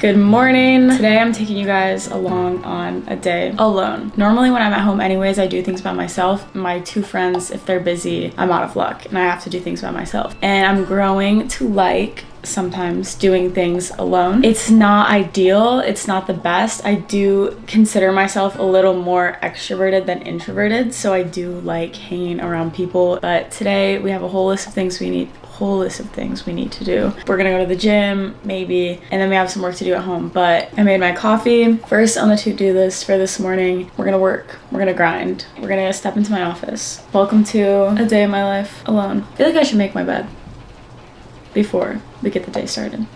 Good morning. Today I'm taking you guys along on a day alone. Normally when I'm at home anyways, I do things by myself. My two friends, if they're busy, I'm out of luck and I have to do things by myself. And I'm growing to like sometimes doing things alone. It's not ideal, it's not the best. I do consider myself a little more extroverted than introverted, so I do like hanging around people. But today we have a whole list of things we need whole list of things we need to do. We're gonna go to the gym, maybe, and then we have some work to do at home. But I made my coffee. First on the to-do list for this morning, we're gonna work, we're gonna grind, we're gonna step into my office. Welcome to a day of my life alone. I feel like I should make my bed before we get the day started.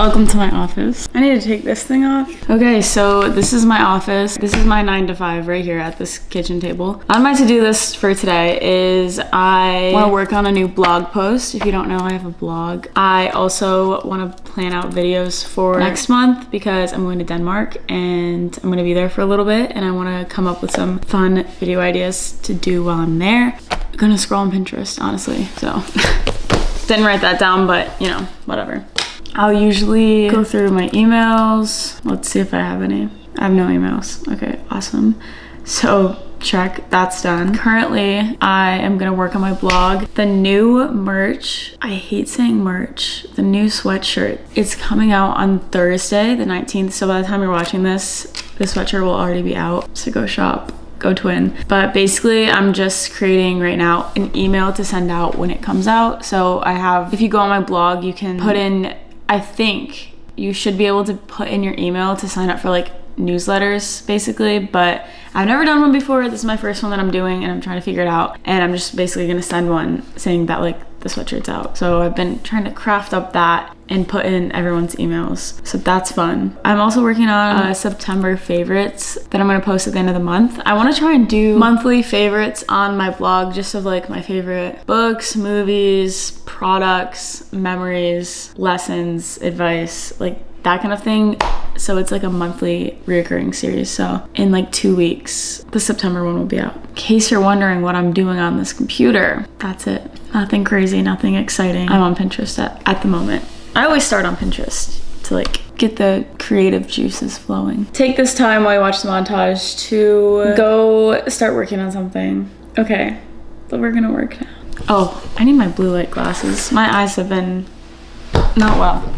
Welcome to my office. I need to take this thing off. Okay, so this is my office. This is my nine to five right here at this kitchen table. On my to-do list for today is I want to work on a new blog post. If you don't know, I have a blog. I also want to plan out videos for next month because I'm going to Denmark and I'm going to be there for a little bit and I want to come up with some fun video ideas to do while I'm there. I'm gonna scroll on Pinterest, honestly, so. Didn't write that down, but you know, whatever. I'll usually go through my emails. Let's see if I have any. I have no emails. Okay, awesome. So check, that's done. Currently, I am gonna work on my blog. The new merch, I hate saying merch, the new sweatshirt, it's coming out on Thursday, the 19th. So by the time you're watching this, the sweatshirt will already be out. So go shop go twin but basically i'm just creating right now an email to send out when it comes out so i have if you go on my blog you can put in I think you should be able to put in your email to sign up for like newsletters basically, but I've never done one before. This is my first one that I'm doing and I'm trying to figure it out. And I'm just basically gonna send one saying that like the sweatshirt's out. So I've been trying to craft up that and put in everyone's emails. So that's fun. I'm also working on uh, September favorites that I'm gonna post at the end of the month. I wanna try and do monthly favorites on my blog just of like my favorite books, movies, products, memories, lessons, advice, like that kind of thing. So it's like a monthly reoccurring series. So in like two weeks, the September one will be out. In case you're wondering what I'm doing on this computer, that's it. Nothing crazy, nothing exciting. I'm on Pinterest at, at the moment. I always start on Pinterest to like get the creative juices flowing. Take this time while you watch the montage to go start working on something. Okay, but we're gonna work now. Oh, I need my blue light glasses. My eyes have been not well.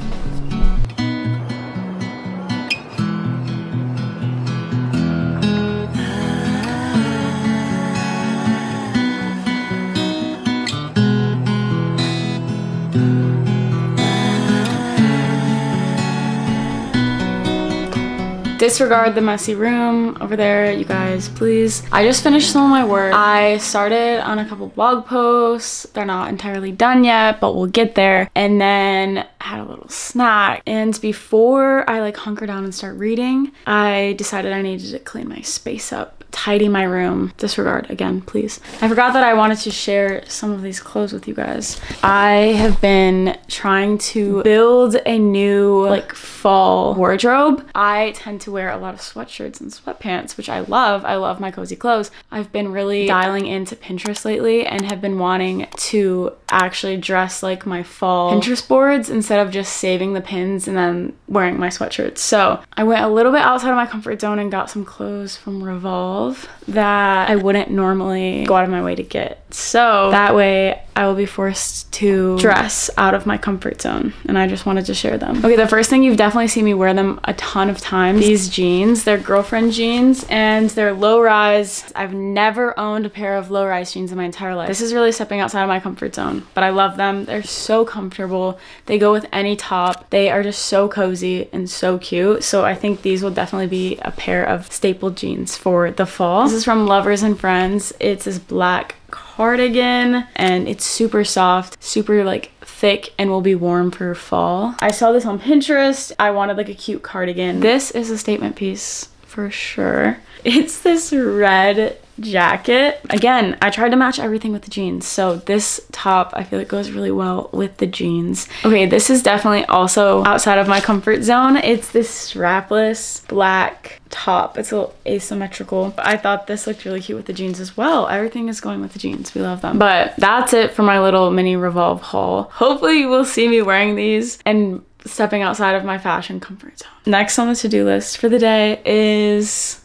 Disregard the messy room over there, you guys, please. I just finished some of my work. I started on a couple blog posts. They're not entirely done yet, but we'll get there. And then had a little snack. And before I like hunker down and start reading, I decided I needed to clean my space up tidy my room. Disregard again, please. I forgot that I wanted to share some of these clothes with you guys. I have been trying to build a new like fall wardrobe. I tend to wear a lot of sweatshirts and sweatpants, which I love. I love my cozy clothes. I've been really dialing into Pinterest lately and have been wanting to actually dress like my fall Pinterest boards instead of just saving the pins and then wearing my sweatshirts. So I went a little bit outside of my comfort zone and got some clothes from Revolve that I wouldn't normally go out of my way to get. So that way I will be forced to dress out of my comfort zone and I just wanted to share them. Okay, the first thing you've definitely seen me wear them a ton of times. These jeans, they're girlfriend jeans and they're low rise. I've never owned a pair of low rise jeans in my entire life. This is really stepping outside of my comfort zone, but I love them. They're so comfortable. They go with any top. They are just so cozy and so cute. So I think these will definitely be a pair of staple jeans for the fall. This is from Lovers and Friends. It's this black cardigan and it's super soft, super like thick and will be warm for fall. I saw this on Pinterest. I wanted like a cute cardigan. This is a statement piece for sure. It's this red jacket. Again, I tried to match everything with the jeans. So this top, I feel it goes really well with the jeans. Okay, this is definitely also outside of my comfort zone. It's this strapless black top. It's a little asymmetrical. I thought this looked really cute with the jeans as well. Everything is going with the jeans. We love them. But that's it for my little mini revolve haul. Hopefully you will see me wearing these and stepping outside of my fashion comfort zone. Next on the to-do list for the day is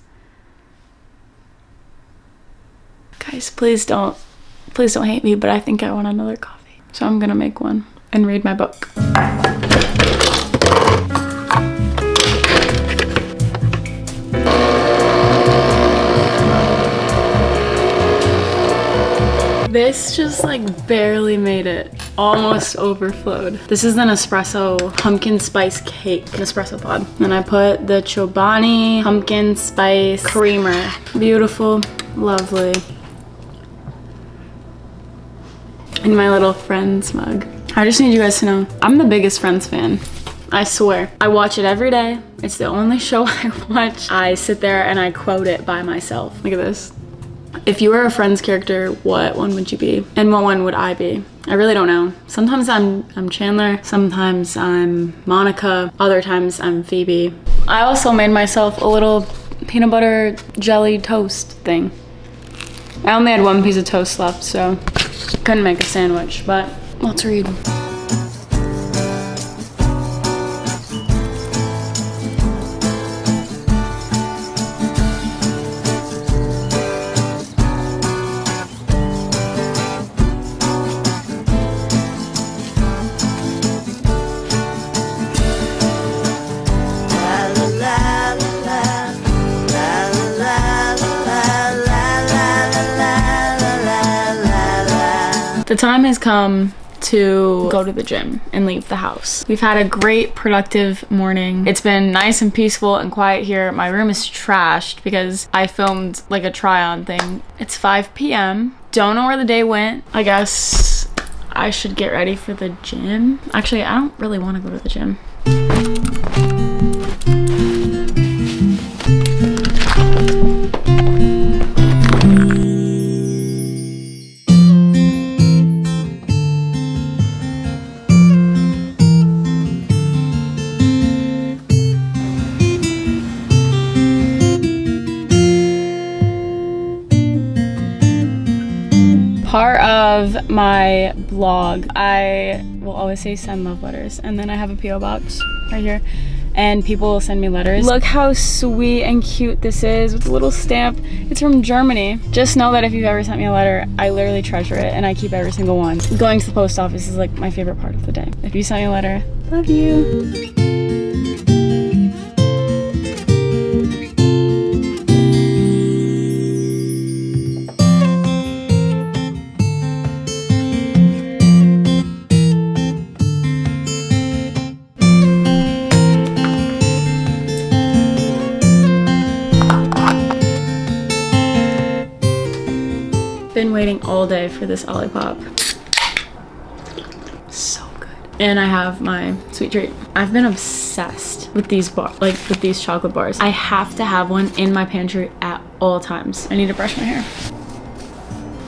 guys please don't please don't hate me but I think I want another coffee so I'm gonna make one and read my book This just like barely made it. Almost overflowed. This is an espresso pumpkin spice cake, an espresso pod. And I put the Chobani pumpkin spice creamer. Beautiful, lovely. In my little Friends mug. I just need you guys to know, I'm the biggest Friends fan. I swear. I watch it every day. It's the only show I watch. I sit there and I quote it by myself. Look at this. If you were a Friends character, what one would you be? And what one would I be? I really don't know. Sometimes I'm, I'm Chandler, sometimes I'm Monica, other times I'm Phoebe. I also made myself a little peanut butter jelly toast thing. I only had one piece of toast left, so couldn't make a sandwich, but let's read. The time has come to go to the gym and leave the house. We've had a great productive morning. It's been nice and peaceful and quiet here. My room is trashed because I filmed like a try on thing. It's 5 p.m. Don't know where the day went. I guess I should get ready for the gym. Actually, I don't really want to go to the gym. Part of my blog, I will always say send love letters. And then I have a P.O. box right here. And people will send me letters. Look how sweet and cute this is with a little stamp. It's from Germany. Just know that if you've ever sent me a letter, I literally treasure it and I keep every single one. Going to the post office is like my favorite part of the day. If you send me a letter, love you. Been waiting all day for this Olipop. So good. And I have my sweet treat. I've been obsessed with these bar like with these chocolate bars. I have to have one in my pantry at all times. I need to brush my hair.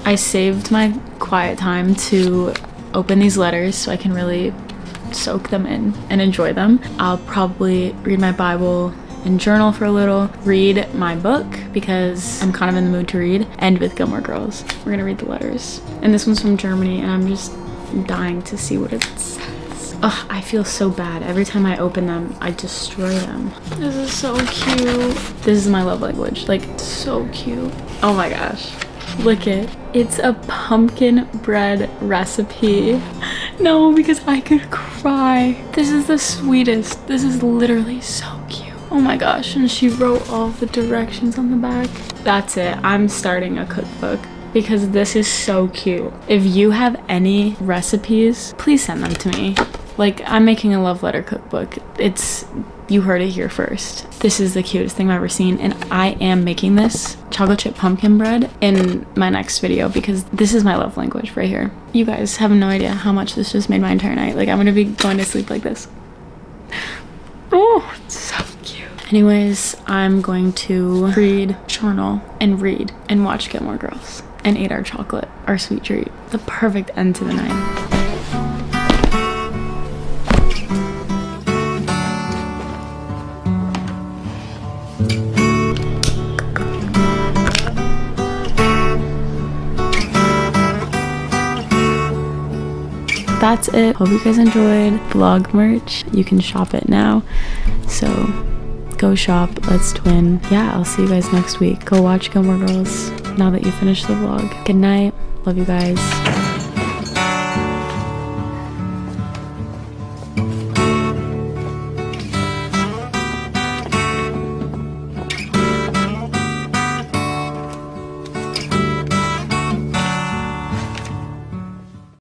I saved my quiet time to open these letters so I can really soak them in and enjoy them. I'll probably read my Bible and journal for a little, read my book because I'm kind of in the mood to read, and with Gilmore Girls. We're gonna read the letters. And this one's from Germany, and I'm just dying to see what it says. Ugh, I feel so bad. Every time I open them, I destroy them. This is so cute. This is my love language. Like, so cute. Oh my gosh. Look it. It's a pumpkin bread recipe. No, because I could cry. This is the sweetest. This is literally so. Oh my gosh, and she wrote all the directions on the back. That's it, I'm starting a cookbook because this is so cute. If you have any recipes, please send them to me. Like, I'm making a love letter cookbook. It's, you heard it here first. This is the cutest thing I've ever seen, and I am making this chocolate chip pumpkin bread in my next video because this is my love language right here. You guys have no idea how much this just made my entire night. Like, I'm gonna be going to sleep like this. Oh, it's so Anyways, I'm going to read, journal, and read and watch Gilmore Girls and eat our chocolate, our sweet treat. The perfect end to the night. that's it hope you guys enjoyed vlog merch you can shop it now so go shop let's twin. Yeah i'll see you guys next week. Go watch gilmore girls now that you finished the vlog. Good night. Love you guys